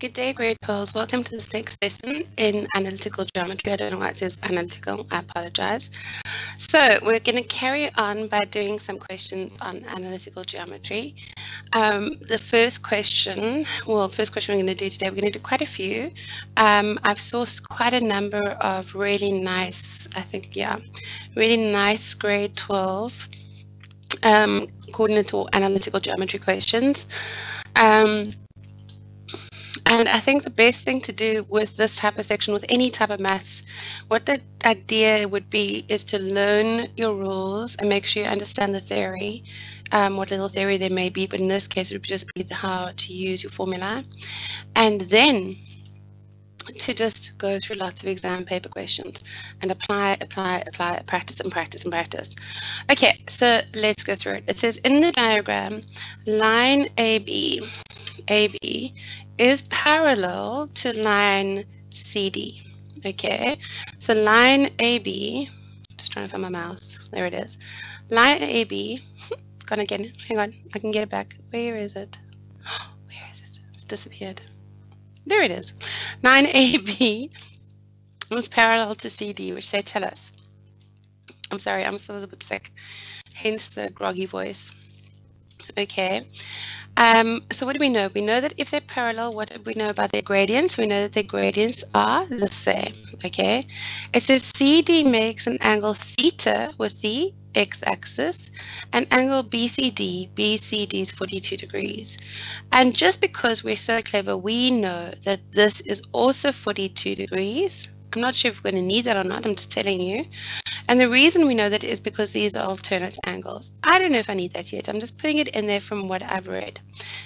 Good day, grade 12s. Welcome to this next lesson in analytical geometry. I don't know why it says analytical. I apologize. So we're going to carry on by doing some questions on analytical geometry. Um, the first question, well, first question we're going to do today, we're going to do quite a few. Um, I've sourced quite a number of really nice, I think, yeah, really nice grade 12 um, coordinate or analytical geometry questions. Um, and I think the best thing to do with this type of section, with any type of maths, what the idea would be is to learn your rules and make sure you understand the theory, um, what little theory there may be, but in this case, it would just be how to use your formula. And then to just go through lots of exam paper questions and apply, apply, apply, practice and practice and practice. Okay, so let's go through it. It says in the diagram, line AB, AB is parallel to line CD. Okay, so line AB, just trying to find my mouse. There it is. Line AB, it's gone again. Hang on, I can get it back. Where is it? Where is it? It's disappeared. There it is. Line AB is parallel to CD, which they tell us. I'm sorry, I'm still a little bit sick, hence the groggy voice. Okay, um, so what do we know? We know that if they're parallel, what do we know about their gradients? We know that their gradients are the same, okay? It says CD makes an angle theta with the x-axis and angle BCD, BCD is 42 degrees. And just because we're so clever, we know that this is also 42 degrees. I'm not sure if we're going to need that or not, I'm just telling you. And the reason we know that is because these are alternate angles. I don't know if I need that yet. I'm just putting it in there from what I've read.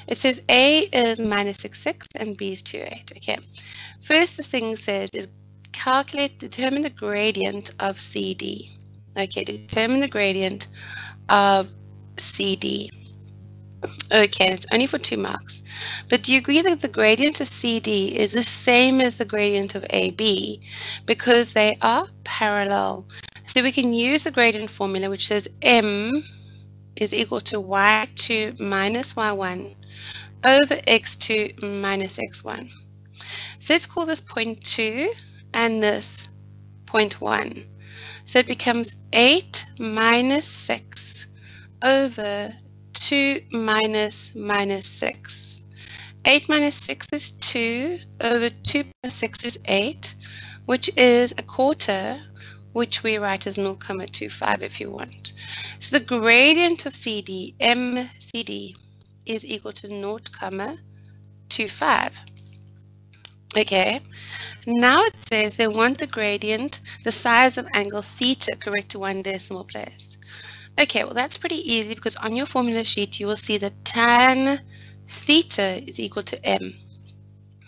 It says A is minus 6, 6 and B is 2, 8. Okay. First, the thing says is calculate, determine the gradient of CD. Okay, determine the gradient of CD. Okay, it's only for two marks. But do you agree that the gradient of CD is the same as the gradient of AB because they are parallel? So we can use the gradient formula which says m is equal to y2 minus y1 over x2 minus x1. So let's call this point 2 and this point 1. So it becomes 8 minus 6 over 2 minus minus 6. 8 minus 6 is 2 over 2 plus 6 is 8, which is a quarter which we write as 0.25 if you want. So the gradient of CD, MCD, is equal to 0.25. Okay, now it says they want the gradient, the size of angle theta correct to one decimal place. Okay, well that's pretty easy because on your formula sheet you will see that tan theta is equal to m.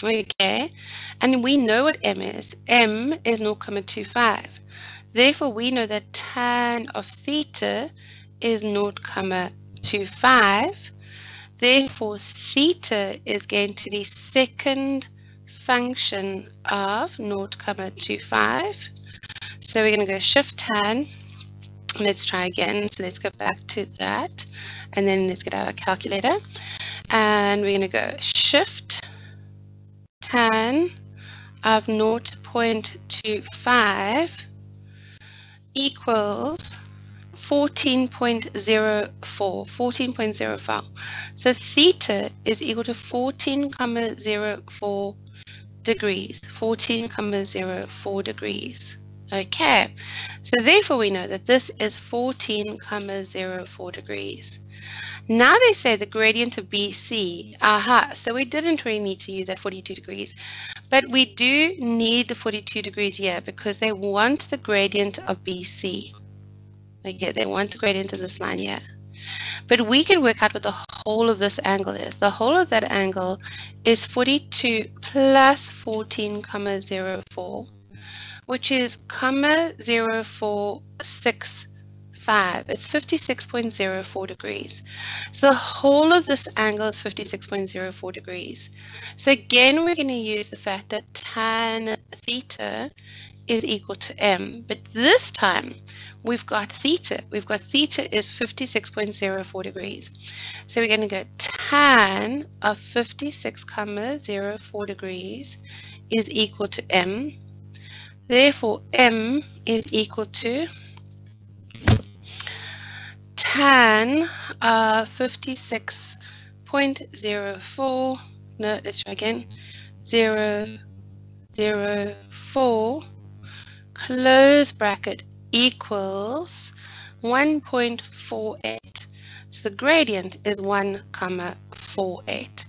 Okay, and we know what m is. m is 0.25. Therefore, we know that tan of theta is 0.25. Therefore, theta is going to be second function of 0.25. So we're going to go shift tan. Let's try again. So let's go back to that. And then let's get out our calculator. And we're going to go shift tan of 0.25 equals 14.04, 14.04. So theta is equal to 14,04 degrees, 14,04 degrees. Okay, so therefore we know that this is 14,04 degrees. Now they say the gradient of BC, aha, so we didn't really need to use that 42 degrees, but we do need the 42 degrees here because they want the gradient of BC. Okay, they want the gradient of this line here. But we can work out what the whole of this angle is. The whole of that angle is 42 plus 14, comma 04, which is comma 046 5. It's 56.04 degrees. So the whole of this angle is 56.04 degrees. So again, we're going to use the fact that tan theta is equal to m, but this time we've got theta. We've got theta is 56.04 degrees. So we're going to go tan of 56,04 degrees is equal to m. Therefore, m is equal to tan uh, 56.04, no, let's try again, 0, 0, 4, close bracket equals 1.48. So the gradient is 1 comma 48.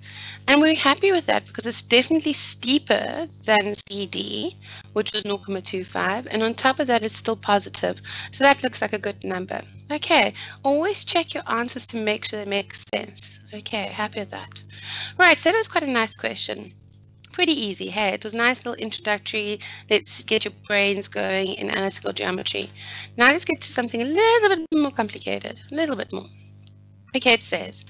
And we're happy with that because it's definitely steeper than CD, which was 0.25. And on top of that, it's still positive. So that looks like a good number. Okay, always check your answers to make sure they make sense. Okay, happy with that. Right, so that was quite a nice question pretty easy. Hey, it was nice little introductory. Let's get your brains going in analytical geometry. Now let's get to something a little bit more complicated, a little bit more. Okay, it says,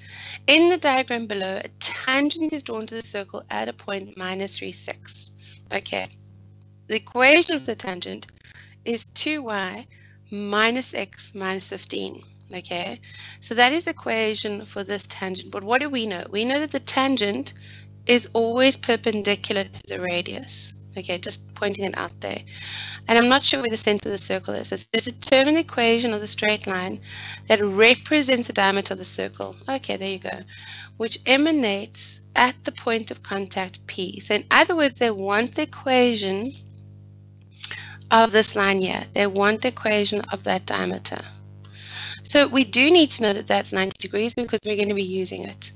in the diagram below, a tangent is drawn to the circle at a point minus 3, 6. Okay, the equation of the tangent is 2y minus x minus 15. Okay, so that is the equation for this tangent. But what do we know? We know that the tangent is always perpendicular to the radius. Okay, just pointing it out there. And I'm not sure where the center of the circle is. It's, it's determine the equation of the straight line that represents the diameter of the circle. Okay, there you go. Which emanates at the point of contact P. So in other words, they want the equation of this line here. They want the equation of that diameter. So we do need to know that that's 90 degrees because we're going to be using it.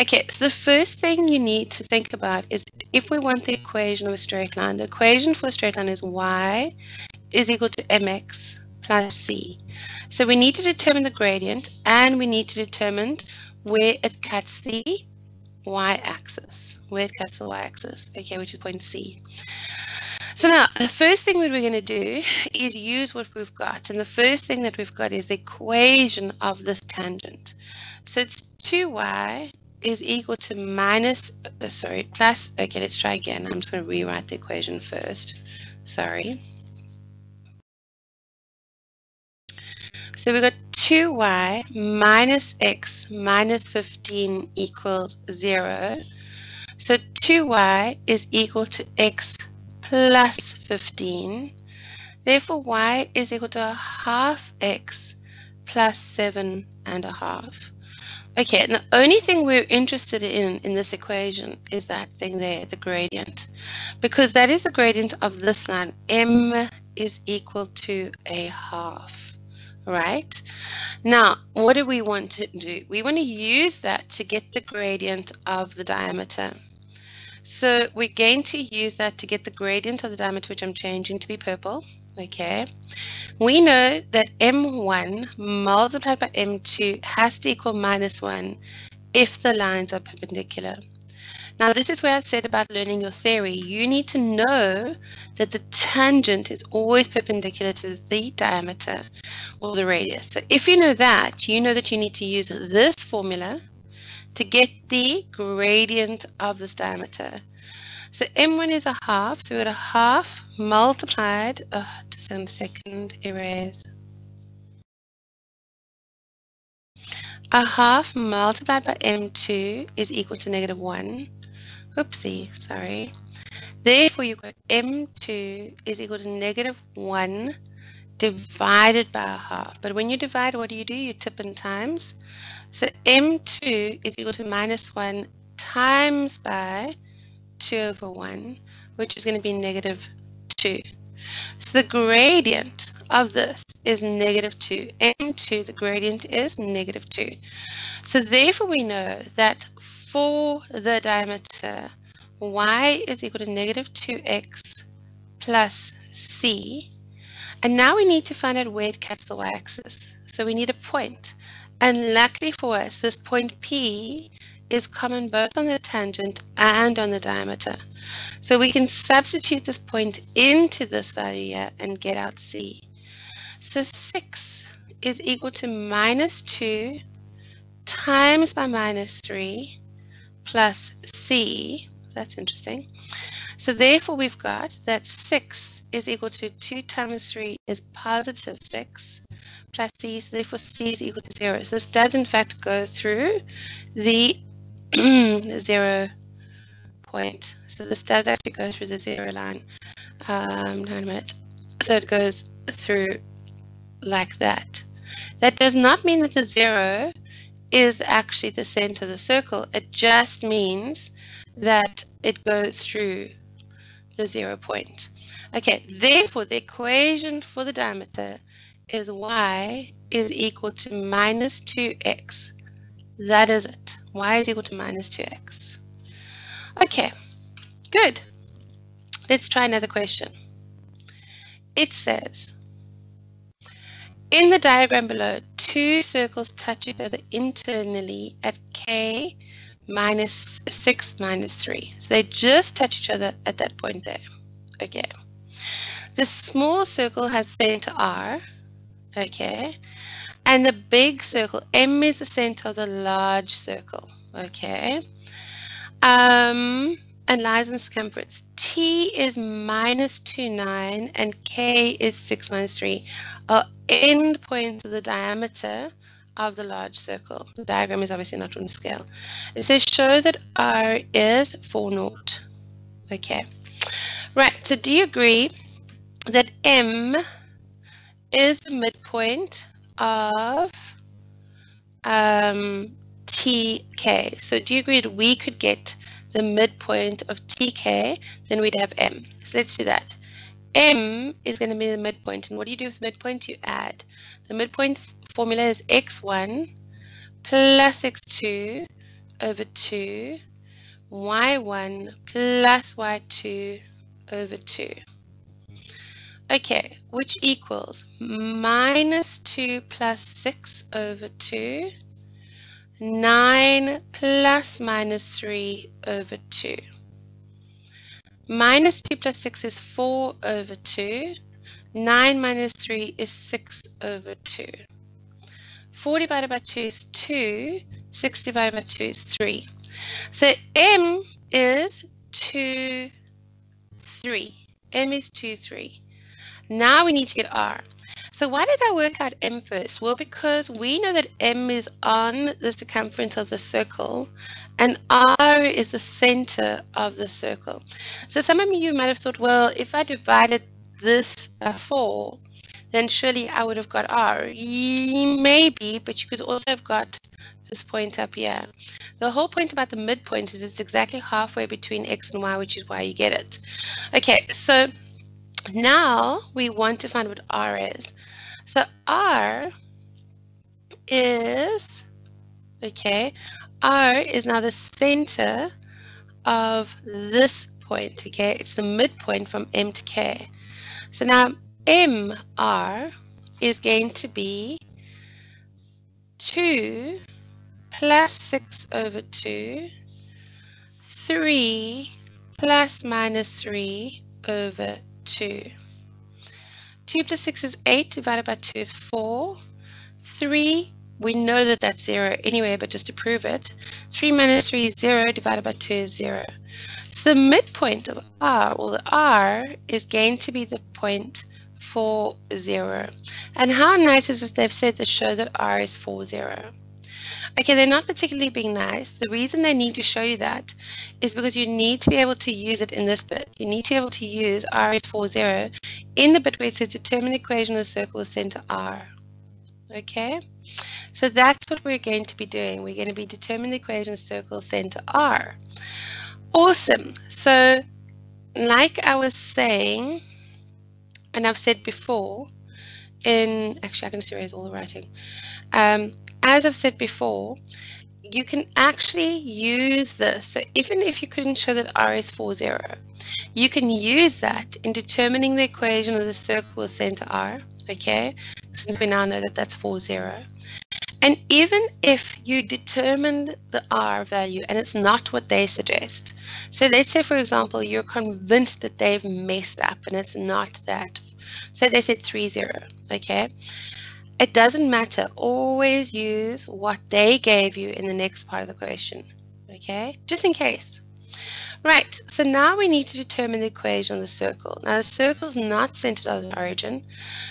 Okay, so the first thing you need to think about is if we want the equation of a straight line, the equation for a straight line is y is equal to mx plus c. So we need to determine the gradient and we need to determine where it cuts the y-axis, where it cuts the y-axis, okay, which is point C. So now the first thing that we're going to do is use what we've got. And the first thing that we've got is the equation of this tangent. So it's 2y is equal to minus, uh, sorry, plus, okay, let's try again. I'm just going to rewrite the equation first. Sorry. So we've got 2y minus x minus 15 equals 0. So 2y is equal to x plus 15. Therefore, y is equal to a half x plus 7 and a half. Okay, and the only thing we're interested in in this equation is that thing there, the gradient, because that is the gradient of this line. m is equal to a half, right? Now, what do we want to do? We want to use that to get the gradient of the diameter. So we're going to use that to get the gradient of the diameter, which I'm changing to be purple. Okay. We know that M1 multiplied by M2 has to equal minus 1 if the lines are perpendicular. Now, this is where I said about learning your theory. You need to know that the tangent is always perpendicular to the diameter or the radius. So if you know that, you know that you need to use this formula to get the gradient of this diameter. So M1 is a half, so we've got a half multiplied, oh, just in a second, erase. A half multiplied by M2 is equal to negative 1. Oopsie, sorry. Therefore, you've got M2 is equal to negative 1 divided by a half. But when you divide, what do you do? You tip in times. So m2 is equal to minus 1 times by 2 over 1, which is going to be negative 2. So the gradient of this is negative 2. m2, the gradient is negative 2. So therefore we know that for the diameter, y is equal to negative 2x plus c. And now we need to find out where it cuts the y-axis. So we need a point. And luckily for us, this point P is common both on the tangent and on the diameter. So we can substitute this point into this value here and get out C. So 6 is equal to minus 2 times by minus 3 plus C. That's interesting. So therefore we've got that 6 is equal to 2 times 3 is positive 6 plus c, so therefore c is equal to 0. So this does in fact go through the 0 point. So this does actually go through the 0 line. Um, on a minute. So it goes through like that. That does not mean that the 0 is actually the center of the circle. It just means that it goes through the zero point. Okay, therefore the equation for the diameter is y is equal to minus 2x. That is it. y is equal to minus 2x. Okay, good. Let's try another question. It says, in the diagram below, two circles touch each other internally at k minus 6 minus 3. So they just touch each other at that point there. Okay. The small circle has center R. Okay. And the big circle, M is the center of the large circle. Okay. Um, and lies in circumference. T is minus 2, 9, and K is 6 minus 3 are end points of the diameter of the large circle. The diagram is obviously not on scale. It says show that R is 4 naught. Okay. Right, so do you agree that M is the midpoint of um, TK? So do you agree that we could get the midpoint of TK, then we'd have M. So let's do that. M is going to be the midpoint. And what do you do with midpoint? You add. The midpoint formula is x1 plus x2 over 2, y1 plus y2 over 2. Okay, which equals minus 2 plus 6 over 2 9 plus minus 3 over 2. Minus 2 plus 6 is 4 over 2. 9 minus 3 is 6 over 2. 4 divided by 2 is 2. 6 divided by 2 is 3. So M is 2, 3. M is 2, 3. Now we need to get R. So why did I work out m first? Well, because we know that m is on the circumference of the circle and r is the center of the circle. So some of you might have thought, well, if I divided this by 4, then surely I would have got r. Maybe, but you could also have got this point up here. The whole point about the midpoint is it's exactly halfway between x and y, which is why you get it. Okay, so now we want to find what r is. So R is, okay, R is now the center of this point, okay? It's the midpoint from M to K. So now MR is going to be 2 plus 6 over 2, 3 plus minus 3 over 2. 2 plus 6 is 8, divided by 2 is 4. 3, we know that that's 0 anyway, but just to prove it, 3 minus 3 is 0, divided by 2 is 0. So the midpoint of R, or the R, is going to be the point 4, 0. And how nice is this they've said to show that R is 4, 0. Okay, they're not particularly being nice. The reason they need to show you that is because you need to be able to use it in this bit. You need to be able to use R is 40 in the bit where it says determine the equation of the circle with center R. Okay, so that's what we're going to be doing. We're going to be determining the equation of circle center R. Awesome. So like I was saying, and I've said before, in actually I can just erase all the writing. Um, as I've said before, you can actually use this. So even if you couldn't show that R is 4, 0, you can use that in determining the equation of the circle with center R, okay? Since we now know that that's 4, 0. And even if you determined the R value and it's not what they suggest, so let's say, for example, you're convinced that they've messed up and it's not that. So they said 3, 0, okay? It doesn't matter. Always use what they gave you in the next part of the question. Okay, just in case. Right, so now we need to determine the equation of the circle. Now the circle is not centered on the origin,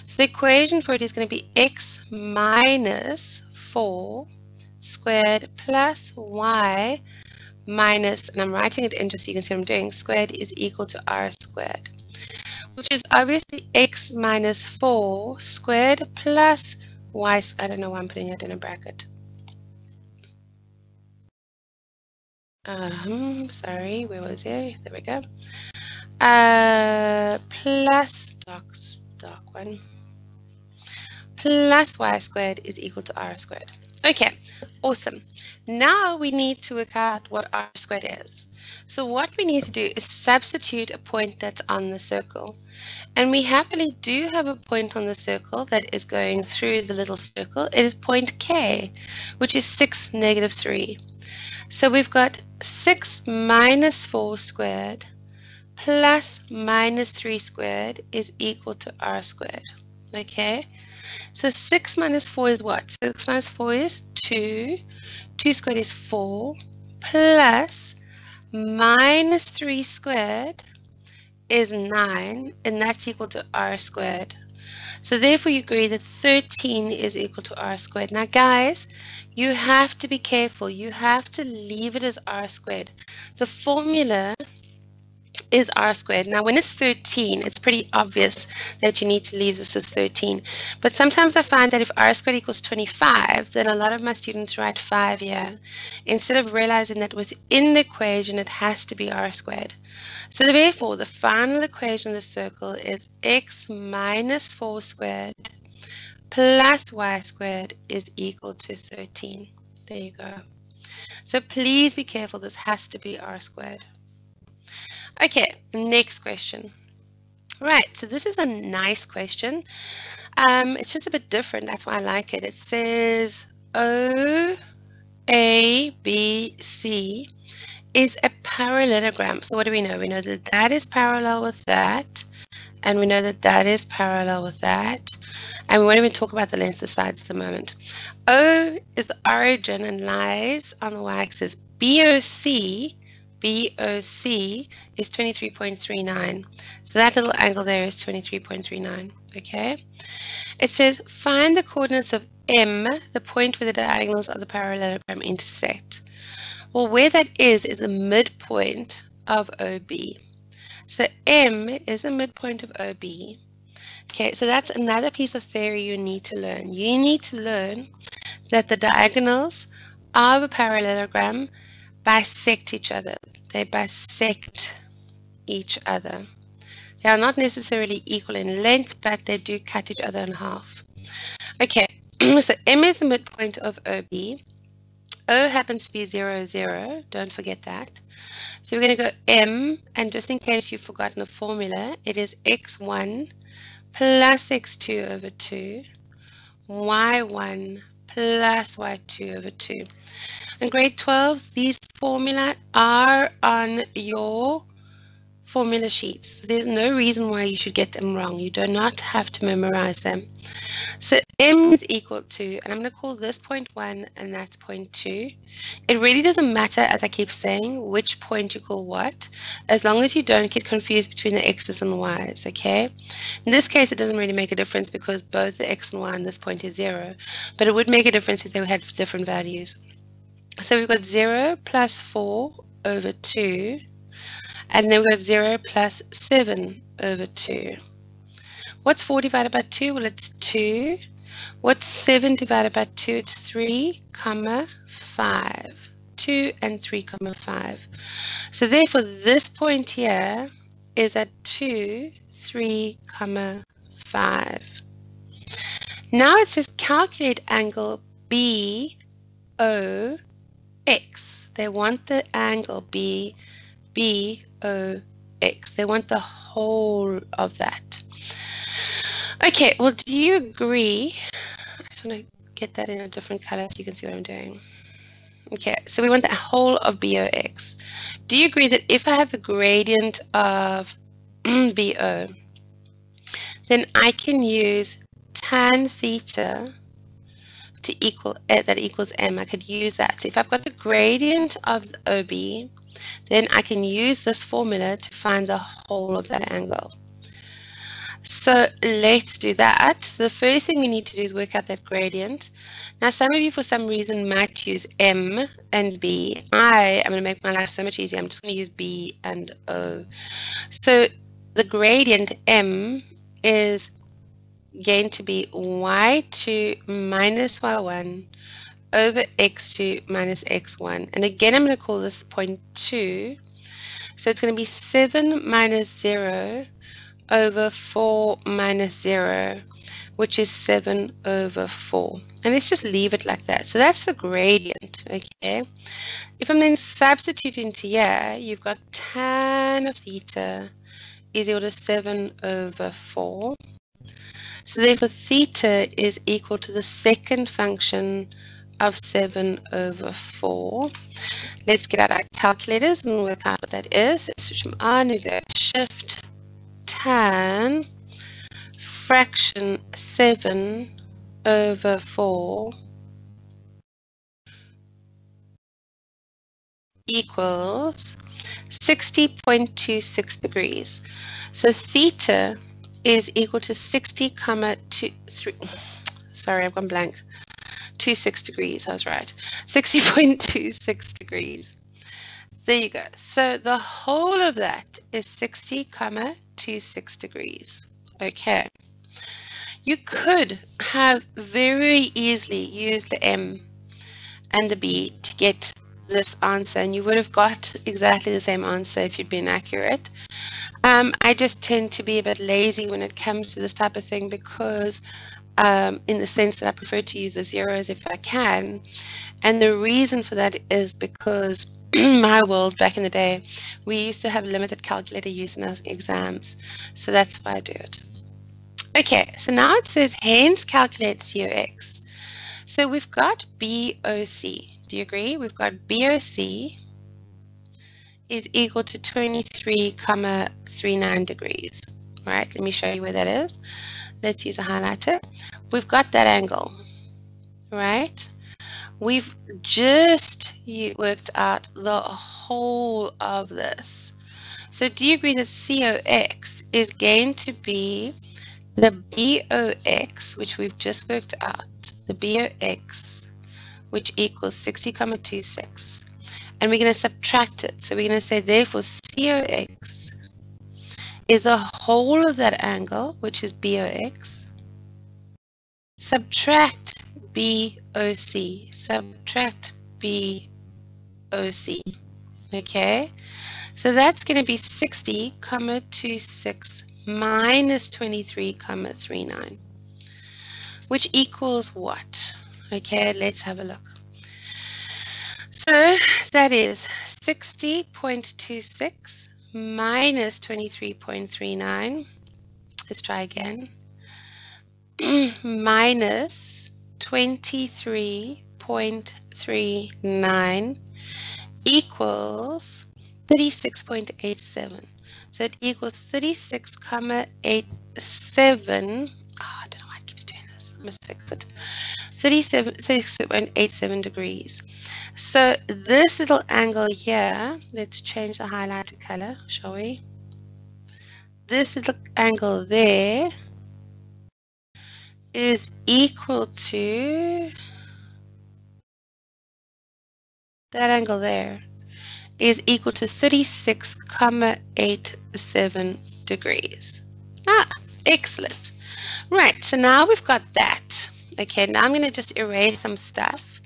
so the equation for it is going to be x minus 4 squared plus y minus, and I'm writing it in just so you can see what I'm doing, squared is equal to r squared, which is obviously x minus 4 squared plus y, I don't know why I'm putting it in a bracket, um, sorry, where was it? There we go. Uh, plus dark, dark one, plus y squared is equal to r squared. Okay, awesome. Now we need to work out what r squared is. So what we need to do is substitute a point that's on the circle. And we happily do have a point on the circle that is going through the little circle. It is point K, which is 6, negative 3. So we've got 6 minus 4 squared plus minus 3 squared is equal to r squared. Okay, so 6 minus 4 is what? 6 minus 4 is 2. 2 squared is 4 plus minus 3 squared is 9 and that's equal to r squared. So therefore you agree that 13 is equal to r squared. Now guys, you have to be careful. You have to leave it as r squared. The formula is r squared. Now, when it's 13, it's pretty obvious that you need to leave this as 13. But sometimes I find that if r squared equals 25, then a lot of my students write 5 here, instead of realizing that within the equation it has to be r squared. So therefore, the final equation of the circle is x minus 4 squared plus y squared is equal to 13. There you go. So please be careful, this has to be r squared. Okay, next question. Right, so this is a nice question. Um, it's just a bit different, that's why I like it. It says O, A, B, C is a parallelogram. So what do we know? We know that that is parallel with that, and we know that that is parallel with that. And we won't even talk about the length of sides at the moment. O is the origin and lies on the y-axis. BOC, BOC is 23.39. So that little angle there is 23.39, okay? It says find the coordinates of M, the point where the diagonals of the parallelogram intersect. Well, where that is, is the midpoint of OB. So M is the midpoint of OB. Okay, so that's another piece of theory you need to learn. You need to learn that the diagonals of a parallelogram bisect each other. They bisect each other. They are not necessarily equal in length, but they do cut each other in half. Okay, so M is the midpoint of OB. O happens to be 0, 0. Don't forget that. So we're going to go M, and just in case you've forgotten the formula, it is x1 plus x2 over 2, y1 plus y2 over 2. In grade 12, these formula are on your formula sheets. There's no reason why you should get them wrong. You do not have to memorize them. So m is equal to, and I'm going to call this point 1 and that's point 2. It really doesn't matter, as I keep saying, which point you call what, as long as you don't get confused between the x's and the y's, okay? In this case, it doesn't really make a difference because both the x and y on this point is 0, but it would make a difference if they had different values. So we've got 0 plus 4 over 2, and then we've got 0 plus 7 over 2. What's 4 divided by 2? Well, it's 2. What's 7 divided by 2? It's 3, comma 5. 2 and 3, comma 5. So therefore, this point here is at 2, 3, comma 5. Now it says calculate angle BOX. They want the angle B, B, O, X. They want the whole of that. Okay, well, do you agree? I just want to get that in a different color so you can see what I'm doing. Okay, so we want the whole of BOX. Do you agree that if I have the gradient of BO, then I can use tan theta to equal uh, that equals m. I could use that. So if I've got the gradient of OB then I can use this formula to find the whole of that angle. So let's do that. The first thing we need to do is work out that gradient. Now, some of you, for some reason, might use M and B. I am going to make my life so much easier. I'm just going to use B and O. So the gradient M is going to be y2 minus y1 over x2 minus x1. And again, I'm going to call this point 2. So it's going to be 7 minus 0 over 4 minus 0, which is 7 over 4. And let's just leave it like that. So that's the gradient, okay? If I'm then substituting to here, you've got tan of theta is equal to 7 over 4. So therefore theta is equal to the second function of 7 over 4. Let's get out our calculators and work out what that is. Let's switch them on and go shift tan fraction 7 over 4 equals 60.26 degrees. So theta is equal to 60 comma 2, 3, sorry, I've gone blank. 26 degrees, I was right. 60.26 degrees. There you go. So the whole of that is 60 comma 26 degrees. Okay. You could have very easily used the M and the B to get this answer and you would have got exactly the same answer if you'd been accurate. Um, I just tend to be a bit lazy when it comes to this type of thing because um, in the sense that I prefer to use the zeros if I can. And the reason for that is because in my world back in the day, we used to have limited calculator use in our exams. So that's why I do it. Okay, so now it says hence calculate COX. So we've got BOC. Do you agree? We've got BOC is equal to 23,39 degrees. All right, let me show you where that is. Let's use a highlighter. We've got that angle, right? We've just worked out the whole of this. So do you agree that COX is going to be the BOX, which we've just worked out, the BOX, which equals 60,26. And we're going to subtract it. So we're going to say, therefore, COX is the whole of that angle, which is BOX, subtract BOC, subtract BOC, okay? So that's going to be 60, comma 26 minus 23, comma 39, which equals what? Okay, let's have a look. So that is 60.26 minus 23.39. Let's try again. minus 23.39 equals 36.87. So it equals 36 comma 87. Oh, ah, I don't know why it keeps doing this. I must fix it. 37, 36.87 degrees. So this little angle here, let's change the highlighter color, shall we? This little angle there is equal to that angle there is equal to 36,87 degrees. Ah, excellent. Right, so now we've got that. Okay, now I'm going to just erase some stuff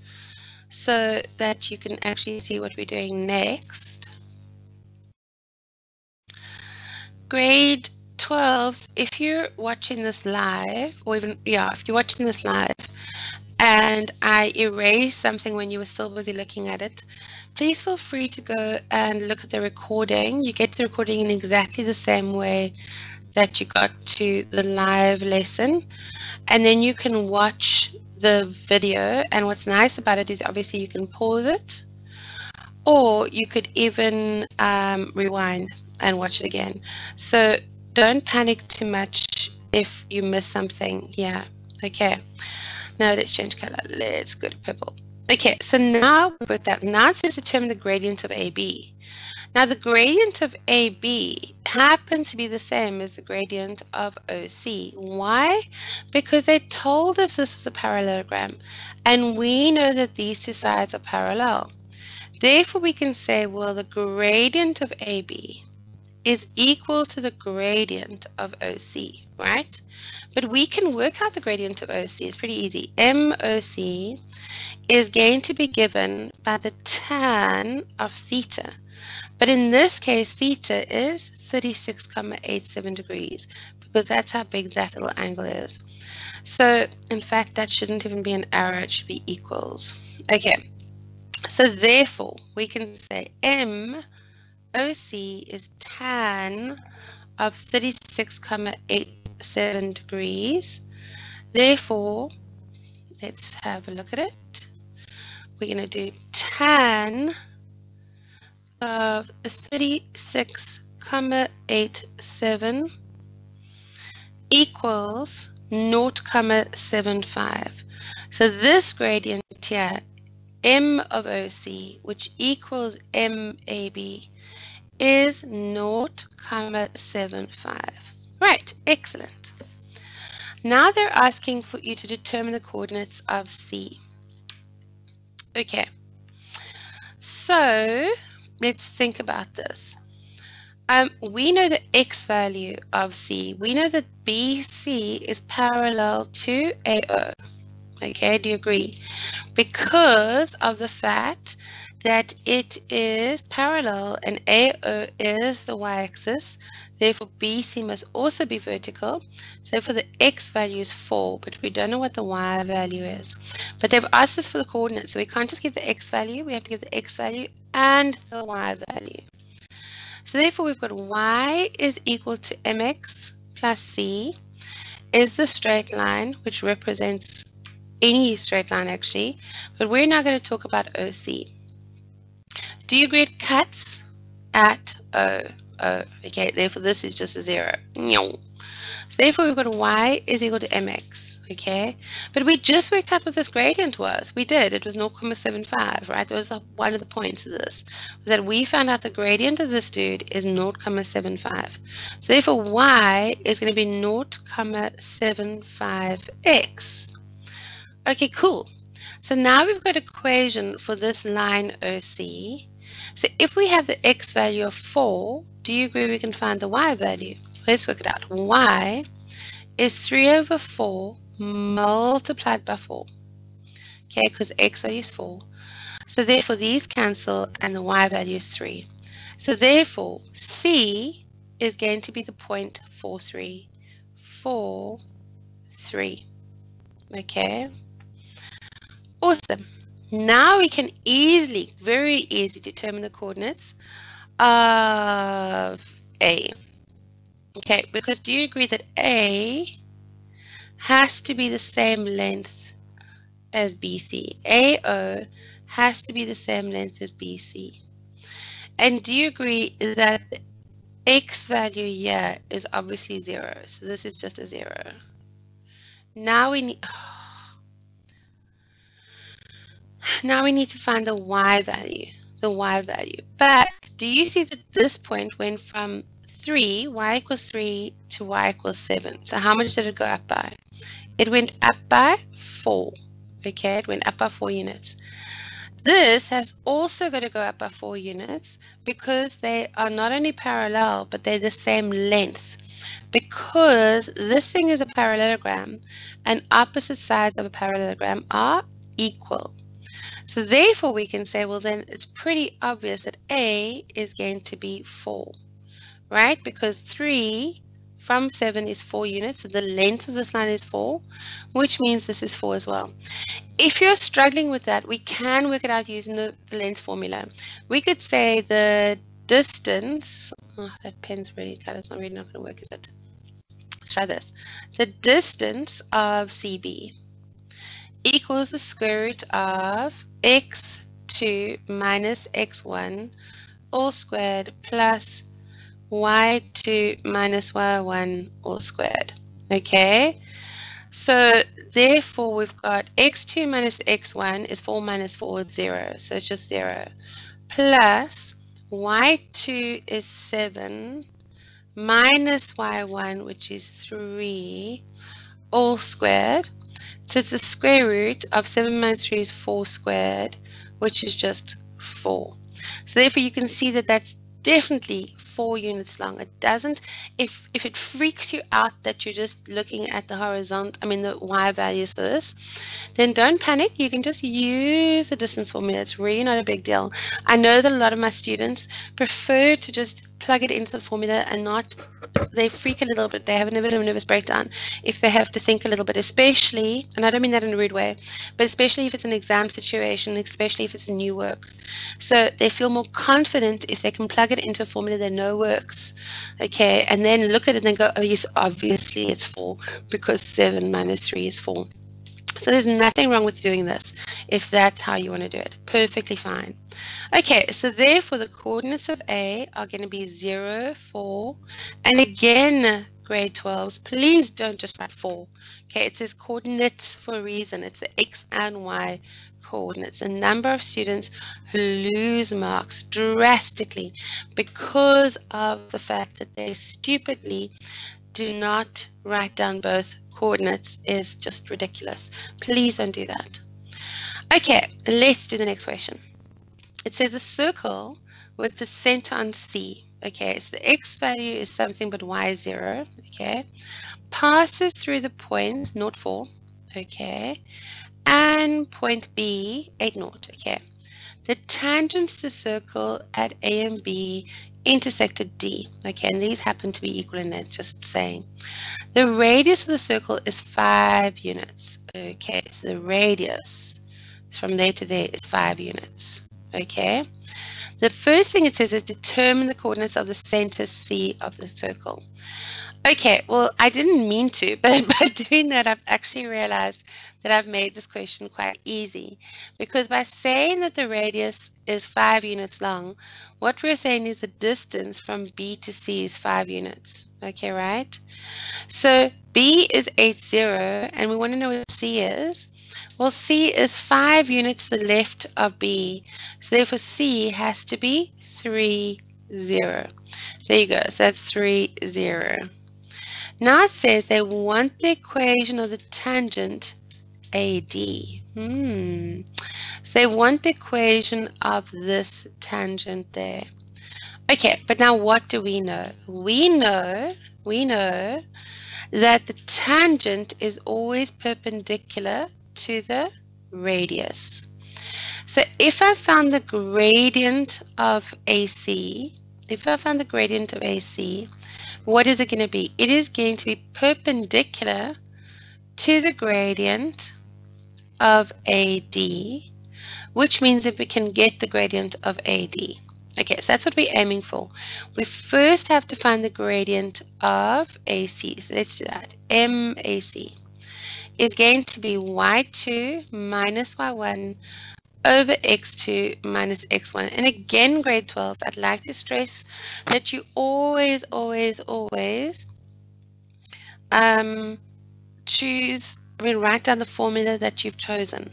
so that you can actually see what we're doing next. Grade 12s, if you're watching this live, or even, yeah, if you're watching this live, and I erase something when you were still busy looking at it, please feel free to go and look at the recording. You get the recording in exactly the same way that you got to the live lesson. And then you can watch the video. And what's nice about it is obviously you can pause it or you could even um, rewind and watch it again. So don't panic too much if you miss something. Yeah, okay. Now let's change color. Let's go to purple. Okay, so now with that, now it says determine the gradient of AB. Now the gradient of AB happens to be the same as the gradient of OC. Why? Because they told us this was a parallelogram and we know that these two sides are parallel. Therefore we can say, well, the gradient of AB is equal to the gradient of OC, right? But we can work out the gradient of OC. It's pretty easy. MOC is going to be given by the tan of theta. But in this case, theta is 36,87 degrees because that's how big that little angle is. So in fact, that shouldn't even be an arrow, it should be equals. Okay, so therefore we can say MOC is tan of 36,87 degrees. Therefore, let's have a look at it. We're going to do tan of 36,87 equals 0,75. So this gradient here, m of OC, which equals MAB, is 0,75. Right, excellent. Now they're asking for you to determine the coordinates of C. Okay, so let's think about this. Um, we know the x value of C. We know that BC is parallel to AO. Okay, do you agree? Because of the fact that it is parallel and AO is the y-axis, therefore BC must also be vertical. So for the x value is 4, but we don't know what the y value is. But they've asked us for the coordinates, so we can't just give the x value, we have to give the x value and the y value. So therefore we've got y is equal to mx plus c is the straight line, which represents any straight line actually, but we're now going to talk about OC. Do you it cuts at O? O. Okay, therefore this is just a zero. So therefore we've got y is equal to mx, okay? But we just worked out what this gradient was. We did, it was 0.75, right? That was one of the points of this, was that we found out the gradient of this dude is 0.75. So therefore y is going to be 0.75x. Okay, cool. So now we've got equation for this line OC so if we have the x value of 4, do you agree we can find the y value? Let's work it out. y is 3 over 4 multiplied by 4. Okay, because x value is 4. So therefore these cancel and the y value is 3. So therefore C is going to be the point 4, 3. 4, 3. Okay. Awesome. Now we can easily, very easily determine the coordinates of A. Okay, because do you agree that A has to be the same length as BC? AO has to be the same length as BC. And do you agree that x value here is obviously zero? So this is just a zero. Now we need... now we need to find the y value, the y value. But do you see that this point went from 3, y equals 3, to y equals 7. So how much did it go up by? It went up by 4. Okay, it went up by 4 units. This has also got to go up by 4 units because they are not only parallel, but they're the same length. Because this thing is a parallelogram and opposite sides of a parallelogram are equal. So therefore we can say, well, then it's pretty obvious that A is going to be 4, right? Because 3 from 7 is 4 units, so the length of this line is 4, which means this is 4 as well. If you're struggling with that, we can work it out using the, the length formula. We could say the distance, oh, that pen's really cut, it's not really not going to work, is it? Let's try this. The distance of CB equals the square root of x2 minus x1 all squared plus y2 minus y1 all squared. Okay, So therefore, we've got x2 minus x1 is 4 minus 4 is 0. So it's just 0. Plus y2 is 7 minus y1, which is 3, all squared. So it's the square root of 7 minus 3 is 4 squared, which is just 4. So therefore, you can see that that's definitely four units long. It doesn't, if, if it freaks you out that you're just looking at the horizontal, I mean the y values for this, then don't panic. You can just use the distance formula. It's really not a big deal. I know that a lot of my students prefer to just plug it into the formula and not they freak a little bit they have a bit of a nervous breakdown if they have to think a little bit especially and i don't mean that in a rude way but especially if it's an exam situation especially if it's a new work so they feel more confident if they can plug it into a formula they know works okay and then look at it and then go oh yes obviously it's four because seven minus three is four so there's nothing wrong with doing this if that's how you want to do it. Perfectly fine. Okay, so therefore the coordinates of A are going to be 0, 4, and again, grade 12s, please don't just write 4. Okay, it says coordinates for a reason. It's the X and Y coordinates. A number of students who lose marks drastically because of the fact that they stupidly do not write down both coordinates is just ridiculous. Please don't do that. Okay, let's do the next question. It says a circle with the center on C. Okay, so the x value is something but y is 0. Okay, passes through the point 0, 4. Okay, and point B, 8, 0. Okay, the tangents to circle at A and B intersected D. Okay, and these happen to be equal in length, just saying. The radius of the circle is 5 units. Okay, so the radius from there to there is 5 units. Okay, the first thing it says is determine the coordinates of the center C of the circle. Okay, well, I didn't mean to, but by doing that, I've actually realized that I've made this question quite easy. Because by saying that the radius is five units long, what we're saying is the distance from B to C is five units. Okay, right? So B is 8, 0, and we want to know what C is. Well, C is five units to the left of B. So therefore, C has to be 3, 0. There you go. So that's 3, 0. Now it says they want the equation of the tangent AD. Hmm. So they want the equation of this tangent there. Okay, but now what do we know? We know, we know that the tangent is always perpendicular to the radius. So if I found the gradient of AC, if I found the gradient of AC, what is it going to be? It is going to be perpendicular to the gradient of AD, which means that we can get the gradient of AD. Okay, so that's what we're aiming for. We first have to find the gradient of AC. So let's do that. MAC is going to be y2 minus y1 over x2 minus x1. And again, grade 12s, I'd like to stress that you always, always, always um, choose I mean, write down the formula that you've chosen.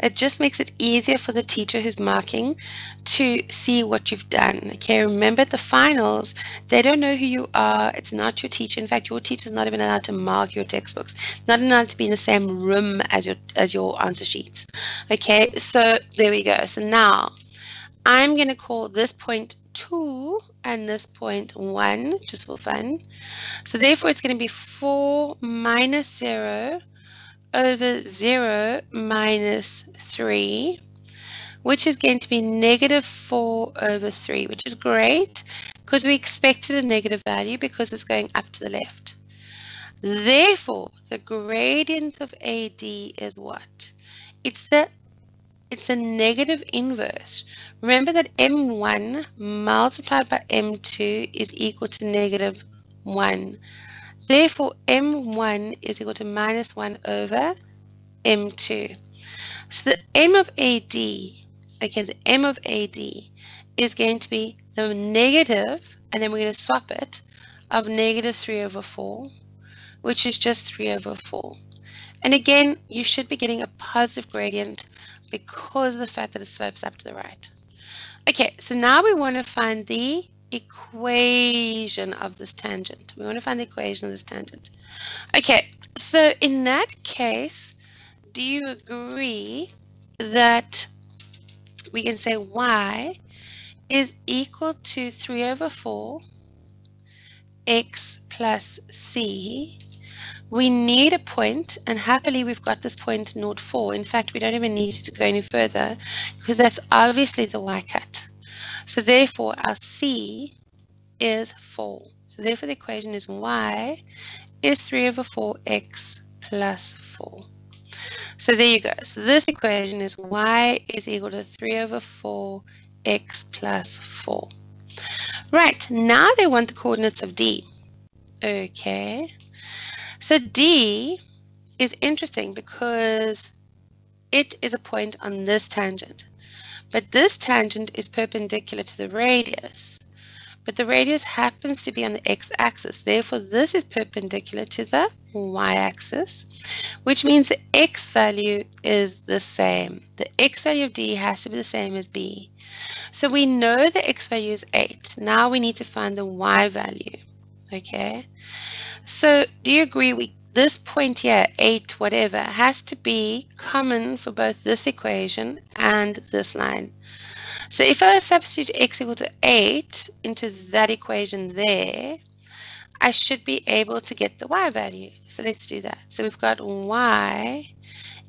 It just makes it easier for the teacher who's marking to see what you've done. Okay, remember the finals, they don't know who you are. It's not your teacher. In fact, your teacher is not even allowed to mark your textbooks, not allowed to be in the same room as your as your answer sheets. Okay, so there we go. So now I'm going to call this point 2 and this point 1, just for fun. So therefore, it's going to be 4 minus 0 over 0 minus 3, which is going to be negative 4 over 3, which is great because we expected a negative value because it's going up to the left. Therefore, the gradient of AD is what? It's the it's a negative inverse. Remember that M1 multiplied by M2 is equal to negative 1. Therefore, m1 is equal to minus 1 over m2. So the m of AD, okay, the m of AD is going to be the negative, and then we're going to swap it, of negative 3 over 4, which is just 3 over 4. And again, you should be getting a positive gradient because of the fact that it slopes up to the right. Okay, so now we want to find the equation of this tangent. We want to find the equation of this tangent. Okay, so in that case, do you agree that we can say y is equal to 3 over 4 x plus c. We need a point, and happily we've got this point naught 4. In fact, we don't even need to go any further because that's obviously the y-cut. So therefore, our c is 4. So therefore, the equation is y is 3 over 4x plus 4. So there you go. So this equation is y is equal to 3 over 4x plus 4. Right, now they want the coordinates of D. Okay, so D is interesting because it is a point on this tangent. But this tangent is perpendicular to the radius. But the radius happens to be on the x-axis. Therefore, this is perpendicular to the y-axis, which means the x value is the same. The x value of D has to be the same as B. So we know the x value is 8. Now we need to find the y value. Okay. So do you agree we this point here, 8 whatever, has to be common for both this equation and this line. So if I substitute x equal to 8 into that equation there, I should be able to get the y value. So let's do that. So we've got y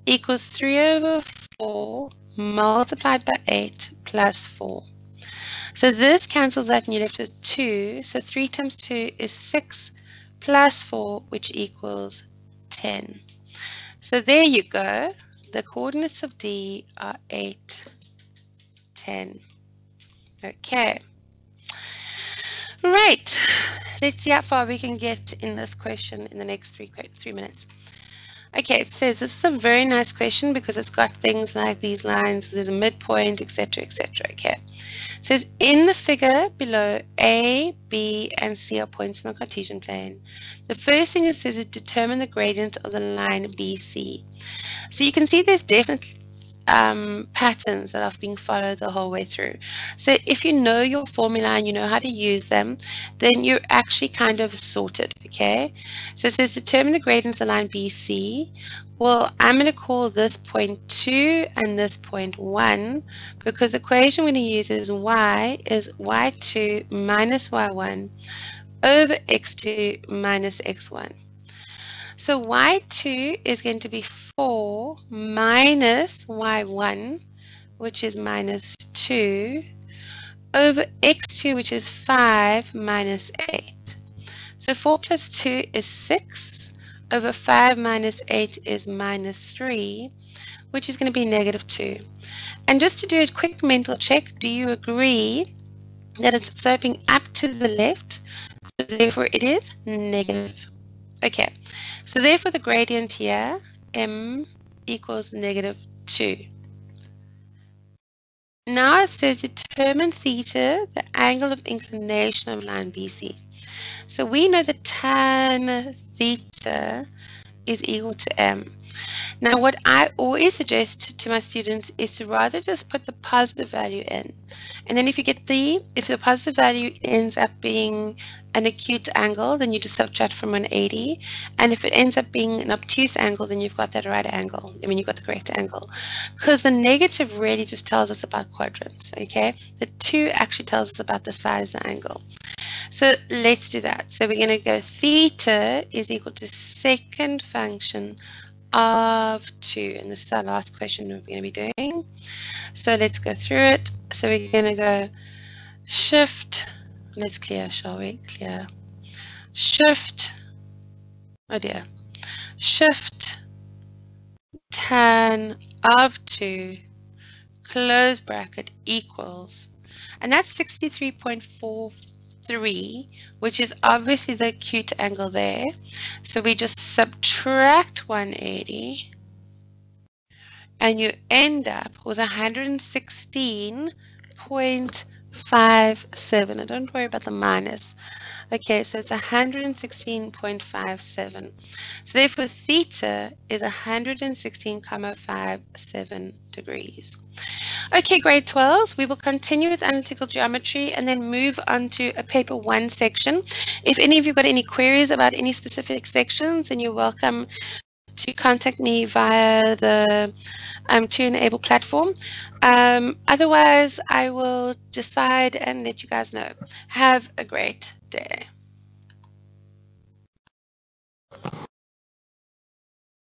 equals 3 over 4 multiplied by 8 plus 4. So this cancels that and you're left with 2. So 3 times 2 is 6 plus 4, which equals 10. So there you go. The coordinates of D are 8, 10. Okay. Right. Let's see how far we can get in this question in the next three, three minutes. Okay, it says this is a very nice question because it's got things like these lines, there's a midpoint, etc., etc. Okay, it says in the figure below, A, B, and C are points in the Cartesian plane. The first thing it says is determine the gradient of the line BC. So you can see there's definitely um, patterns that have been followed the whole way through. So if you know your formula and you know how to use them, then you're actually kind of sorted, okay? So it says determine the gradient of the line BC. Well, I'm going to call this point 2 and this point 1 because the equation we're going to use is y is y2 minus y1 over x2 minus x1. So y2 is going to be 4 minus y1, which is minus 2, over x2, which is 5 minus 8. So 4 plus 2 is 6, over 5 minus 8 is minus 3, which is going to be negative 2. And just to do a quick mental check, do you agree that it's sloping up to the left? So therefore, it is negative. Okay, so therefore the gradient here m equals negative 2. Now it says determine theta, the angle of inclination of line BC. So we know that tan theta is equal to m. Now what I always suggest to my students is to rather just put the positive value in. And then if you get the, if the positive value ends up being an acute angle, then you just subtract from 180. And if it ends up being an obtuse angle, then you've got that right angle. I mean, you've got the correct angle. Because the negative really just tells us about quadrants, okay? The 2 actually tells us about the size of the angle. So let's do that. So we're going to go theta is equal to second function of 2. And this is our last question we're going to be doing. So let's go through it. So we're going to go shift. Let's clear, shall we? Clear. Shift. Oh dear. Shift tan of 2 close bracket equals. And that's 63.4 3, which is obviously the acute angle there. So we just subtract 180 and you end up with 116.57. And don't worry about the minus. Okay, so it's 116.57. So therefore theta is 116,57 degrees. Okay, grade 12s, we will continue with analytical geometry and then move on to a paper one section. If any of you got any queries about any specific sections, then you're welcome to contact me via the um, 2Enable platform. Um, otherwise, I will decide and let you guys know. Have a great day.